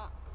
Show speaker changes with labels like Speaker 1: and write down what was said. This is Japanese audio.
Speaker 1: 馬